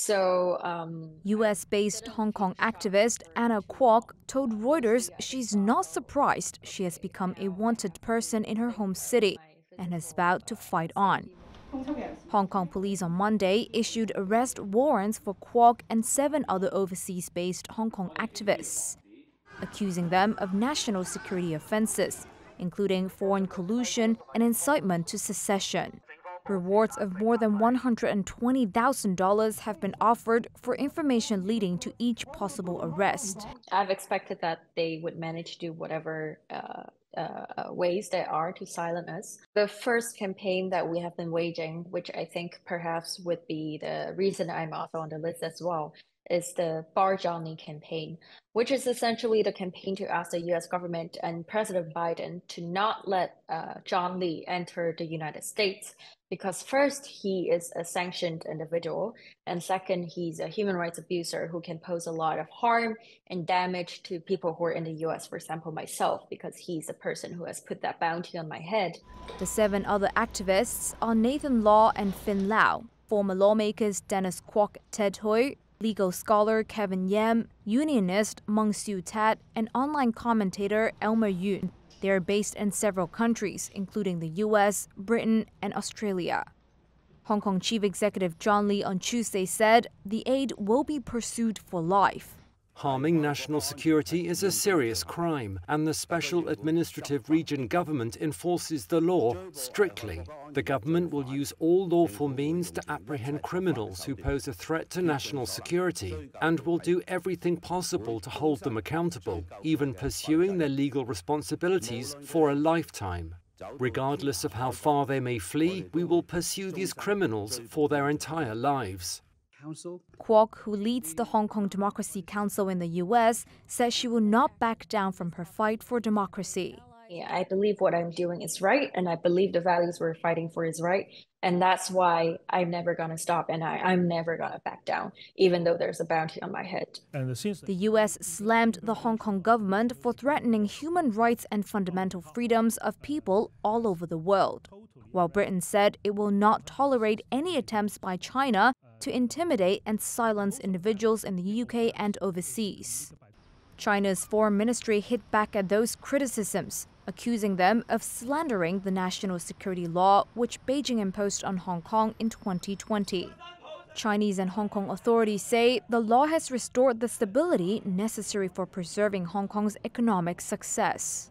So, um, US based Hong Kong activist Anna Kwok told Reuters she's not surprised she has become a wanted person in her home city and has vowed to fight on. Hong Kong police on Monday issued arrest warrants for Kwok and seven other overseas based Hong Kong activists, accusing them of national security offences, including foreign collusion and incitement to secession. Rewards of more than $120,000 have been offered for information leading to each possible arrest. I've expected that they would manage to do whatever uh, uh, ways there are to silence us. The first campaign that we have been waging, which I think perhaps would be the reason I'm also on the list as well, is the Bar campaign, which is essentially the campaign to ask the US government and President Biden to not let uh, John Lee enter the United States because first, he is a sanctioned individual, and second, he's a human rights abuser who can pose a lot of harm and damage to people who are in the US, for example, myself, because he's the person who has put that bounty on my head. The seven other activists are Nathan Law and Finn Lau, former lawmakers Dennis Kwok Ted Hui, legal scholar Kevin Yam, unionist Mung Siu Tat, and online commentator Elmer Yuen. They are based in several countries, including the US, Britain, and Australia. Hong Kong Chief Executive John Lee on Tuesday said the aid will be pursued for life. Harming national security is a serious crime, and the Special Administrative Region government enforces the law strictly. The government will use all lawful means to apprehend criminals who pose a threat to national security and will do everything possible to hold them accountable, even pursuing their legal responsibilities for a lifetime. Regardless of how far they may flee, we will pursue these criminals for their entire lives. Council. Kwok, who leads the Hong Kong Democracy Council in the U.S., says she will not back down from her fight for democracy. Yeah, I believe what I'm doing is right, and I believe the values we're fighting for is right, and that's why I'm never gonna stop, and I, I'm never gonna back down, even though there's a bounty on my head. The U.S. slammed the Hong Kong government for threatening human rights and fundamental freedoms of people all over the world, while Britain said it will not tolerate any attempts by China to intimidate and silence individuals in the UK and overseas. China's foreign ministry hit back at those criticisms, accusing them of slandering the national security law which Beijing imposed on Hong Kong in 2020. Chinese and Hong Kong authorities say the law has restored the stability necessary for preserving Hong Kong's economic success.